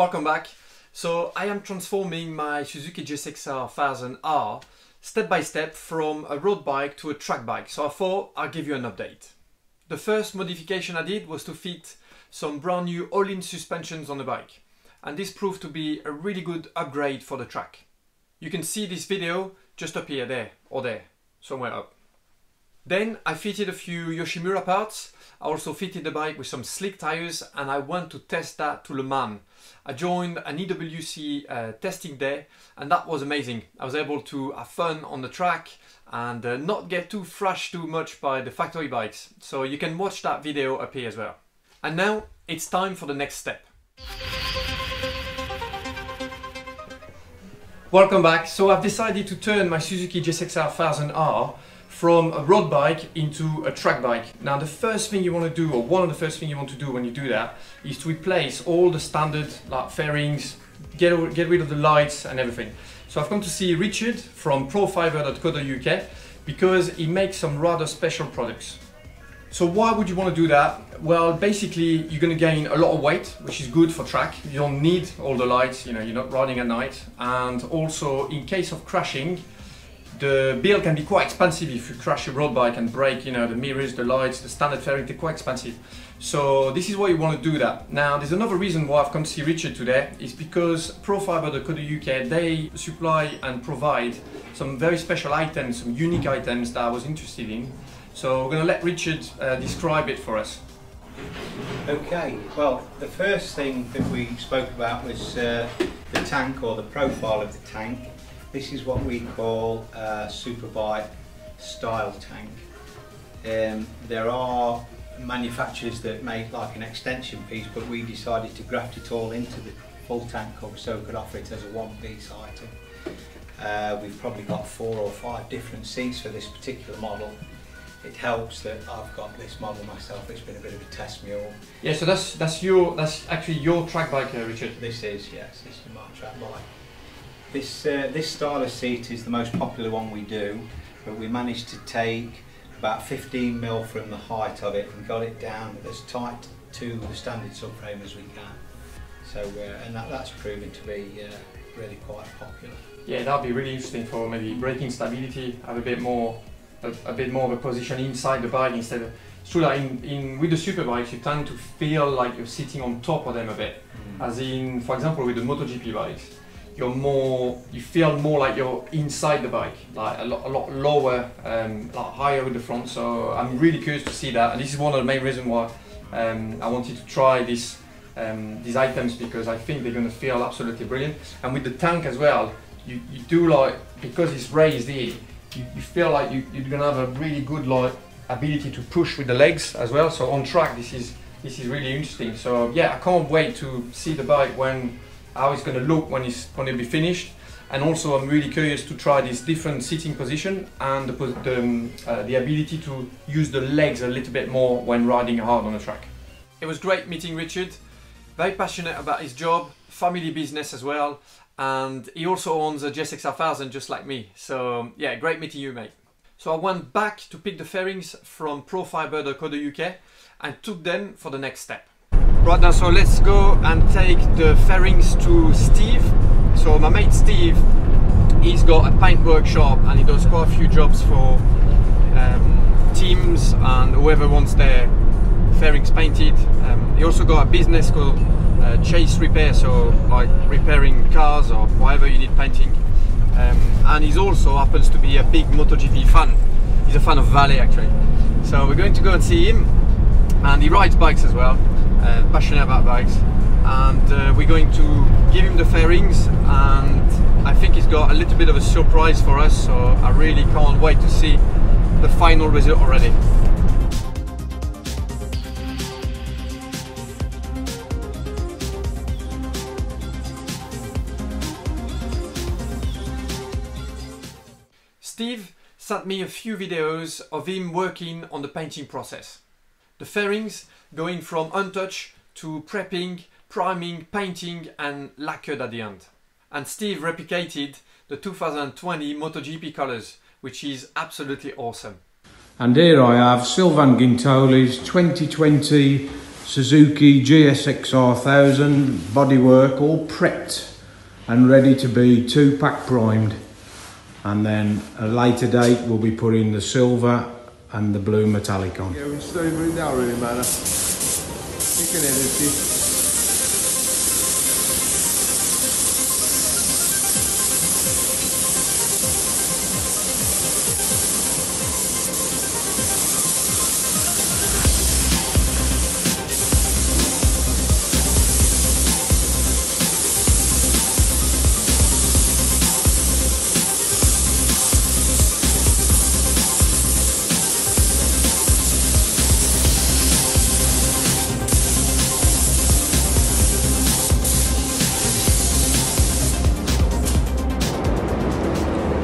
Welcome back. So I am transforming my Suzuki GSX-R 1000R step by step from a road bike to a track bike. So I thought I'll give you an update. The first modification I did was to fit some brand new Öhlins suspensions on the bike. And this proved to be a really good upgrade for the track. You can see this video just up here, there, or there, somewhere up. Then I fitted a few Yoshimura parts. I also fitted the bike with some slick tires and I went to test that to Le Mans. I joined an EWC uh, testing day and that was amazing. I was able to have fun on the track and uh, not get too thrashed too much by the factory bikes. So you can watch that video up here as well. And now it's time for the next step. Welcome back. So I've decided to turn my Suzuki GSX-R 1000R from a road bike into a track bike. Now the first thing you want to do, or one of the first things you want to do when you do that, is to replace all the standard like fairings, get, get rid of the lights and everything. So I've come to see Richard from profibre.co.uk because he makes some rather special products. So why would you want to do that? Well, basically you're going to gain a lot of weight, which is good for track. You don't need all the lights, you know, you're not riding at night. And also in case of crashing, the bill can be quite expensive if you crash your road bike and break, you know, the mirrors, the lights, the standard fairing, they're quite expensive. So this is why you want to do that. Now, there's another reason why I've come to see Richard today is because Profibre.co.uk, they supply and provide some very special items, some unique items that I was interested in. So we're going to let Richard uh, describe it for us. Okay, well, the first thing that we spoke about was uh, the tank or the profile of the tank. This is what we call a superbike style tank. Um, there are manufacturers that make like an extension piece, but we decided to graft it all into the full tank cover so we could offer it as a one-piece item. Uh, we've probably got four or five different seats for this particular model. It helps that I've got this model myself. It's been a bit of a test mule. Yeah, so that's that's your that's actually your track bike, uh, Richard. This is yes, this is my track bike. This uh, this style of seat is the most popular one we do, but we managed to take about 15 mil from the height of it and got it down as tight to the standard subframe as we can. So uh, and that, that's proven to be uh, really quite popular. Yeah, that'd be really interesting for maybe braking stability, have a bit more a, a bit more of a position inside the bike instead of it's true that in, in with the super bikes you tend to feel like you're sitting on top of them a bit. Mm. As in for example with the MotoGP bikes you're more, you feel more like you're inside the bike, like a lot, a lot lower, um, like higher with the front. So I'm really curious to see that, and this is one of the main reasons why um, I wanted to try this, um, these items because I think they're going to feel absolutely brilliant. And with the tank as well, you, you do like because it's raised here, you, you feel like you, you're going to have a really good like ability to push with the legs as well. So on track, this is this is really interesting. So yeah, I can't wait to see the bike when how it's going to look when it's going to be finished. And also I'm really curious to try this different sitting position and the, the, um, uh, the ability to use the legs a little bit more when riding hard on a track. It was great meeting Richard, very passionate about his job, family business as well, and he also owns a GSX 1000 just like me. So yeah, great meeting you mate. So I went back to pick the fairings from profibre.co.uk and took them for the next step. Right now, so let's go and take the fairings to Steve. So my mate Steve, he's got a paint workshop and he does quite a few jobs for um, teams and whoever wants their fairings painted. Um, he also got a business called uh, Chase Repair, so like repairing cars or whatever you need painting. Um, and he's also happens to be a big MotoGP fan. He's a fan of Vale actually. So we're going to go and see him and he rides bikes as well uh, passionate about bikes and uh, we're going to give him the fairings and I think he's got a little bit of a surprise for us so I really can't wait to see the final result already. Steve sent me a few videos of him working on the painting process. The fairings going from untouched to prepping, priming, painting and lacquered at the end. And Steve replicated the 2020 MotoGP colours, which is absolutely awesome. And here I have Sylvain Guintoli's 2020 Suzuki GSXR 1000 bodywork all prepped and ready to be two pack primed and then a later date we'll be putting the silver and the blue metallic on. Yeah, we're still down really, man. You can edit it.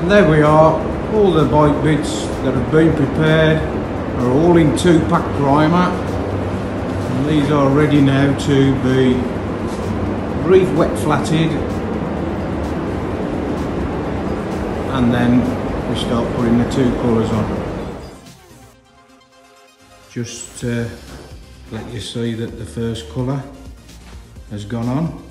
And there we are, all the bike bits that have been prepared are all in two pack primer and these are ready now to be reef wet flatted and then we start putting the two colours on. Just uh, let you see that the first colour has gone on.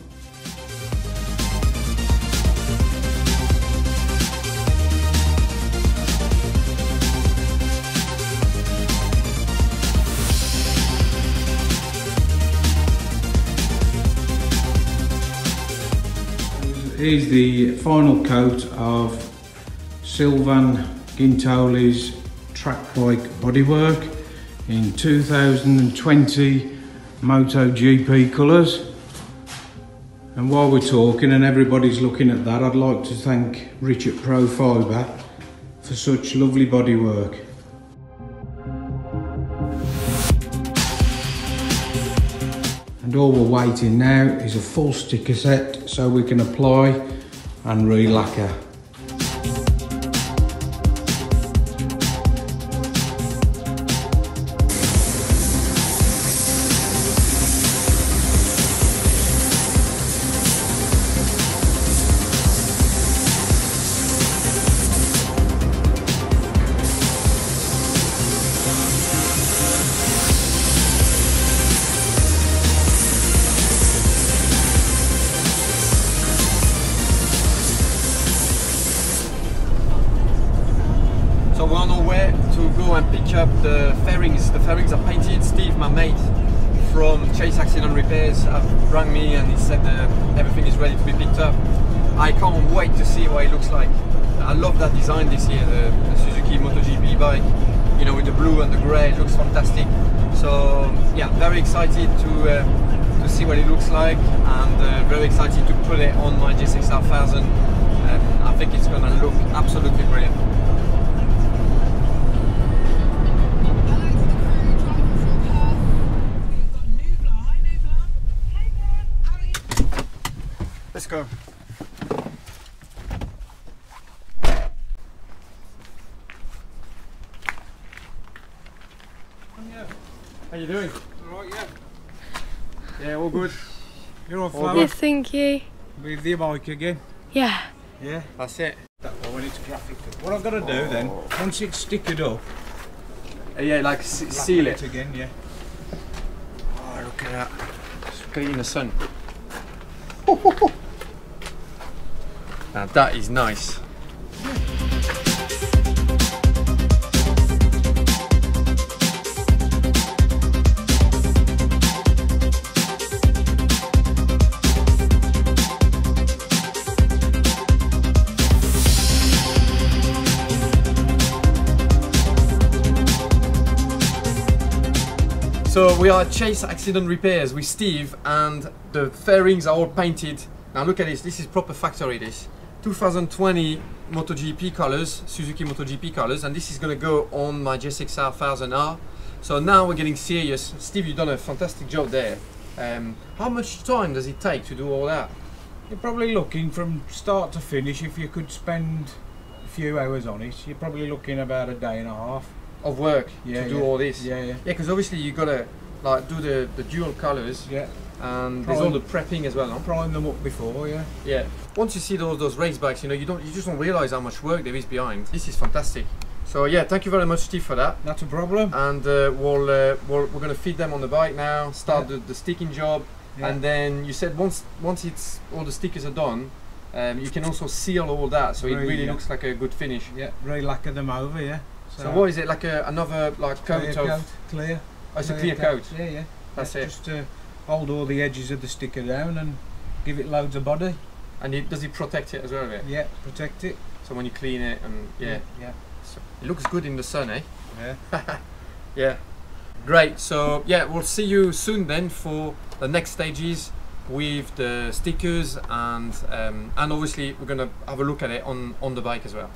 Here's the final coat of Sylvain Guintoli's track bike bodywork in 2020 MotoGP colours. And while we're talking and everybody's looking at that, I'd like to thank Richard Pro Fibre for such lovely bodywork. And all we're waiting now is a full sticker set so we can apply and re-lacquer. To go and pick up the fairings. The fairings are painted. Steve, my mate from Chase Accident Repairs, rang me and he said everything is ready to be picked up. I can't wait to see what it looks like. I love that design this year, the, the Suzuki MotoGP bike. You know, with the blue and the grey, it looks fantastic. So yeah, very excited to uh, to see what it looks like, and uh, very excited to put it on my GSXR 1000. Um, I think it's going to look absolutely brilliant. Let's go. How you doing? Alright, yeah. Yeah, all good. You're on All flower Yes, thank you. with the mic again. Yeah. Yeah. That's it. That one when it's graphic. What I've got to do then, once it's stickered up, Uh, yeah, like s- seal it. again, yeah. Oh, look at that. Just look at it in the sun. now that is nice. So we are at Chase Accident Repairs with Steve and the fairings are all painted. Now look at this, this is proper factory this. 2020 MotoGP colors, Suzuki MotoGP colors, and this is gonna go on my GSXR 1000R. So now we're getting serious. Steve, you've done a fantastic job there. Um, how much time does it take to do all that? You're probably looking from start to finish, if you could spend a few hours on it, you're probably looking about a day and a half. Of work Yeah, to do yeah. all this? Yeah, yeah. Yeah, because obviously you've gotta like do the, the dual colors Yeah. And there's all the prepping as well, no? Prime them up before, yeah. Yeah. Once you see those those race bikes, you know, you don't you just don't realise how much work there is behind. This is fantastic. So yeah, thank you very much, Steve, for that. That's a problem. And uh, we'll, uh, we'll we're gonna feed them on the bike now. Start Yeah. the, the sticking job, Yeah. and then you said once once it's all the stickers are done, um, you can also seal all that, so it really yeah. looks like a good finish. yeah, re-lacquer them over, yeah. So, what is it like a, another like coat clear of? coat, clear. Oh, it's a clear coat. Yeah, yeah. That's yeah, it. Just to hold all the edges of the sticker down and give it loads of body. And it, does it protect it as well? Yeah, protect it. So when you clean it and yeah, yeah, so it looks good in the sun, eh? yeah. Yeah. Great. So yeah, we'll see you soon then for the next stages with the stickers and um, and obviously we're gonna have a look at it on on the bike as well.